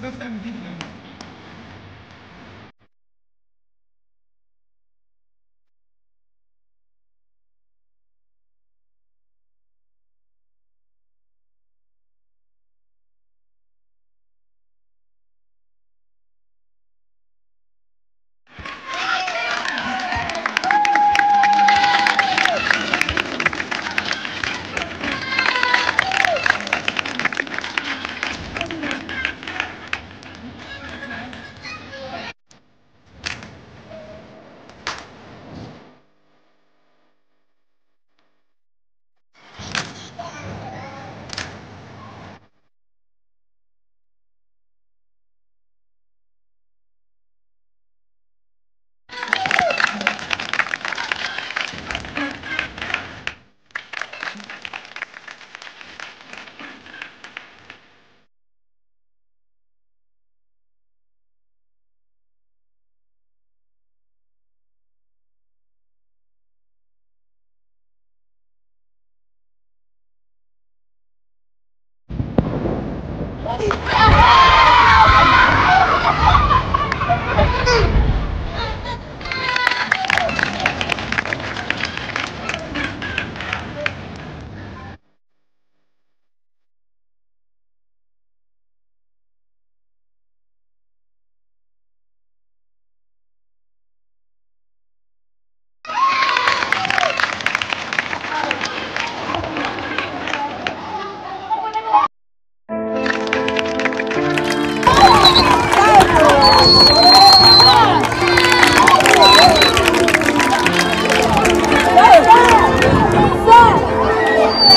Să te bine. Yeah.